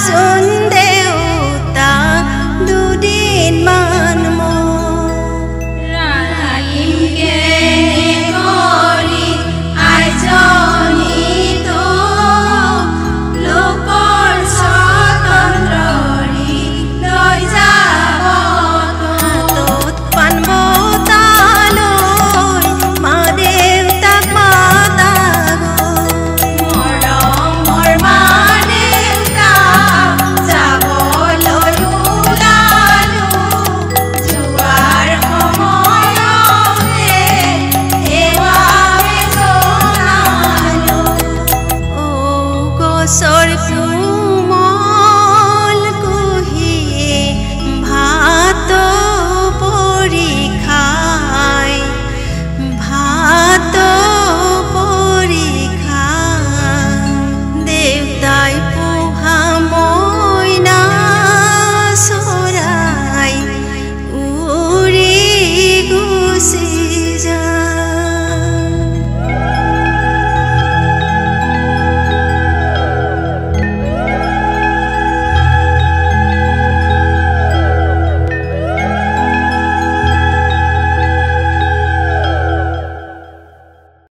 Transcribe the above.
सुंदर